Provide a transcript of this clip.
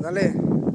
Dale.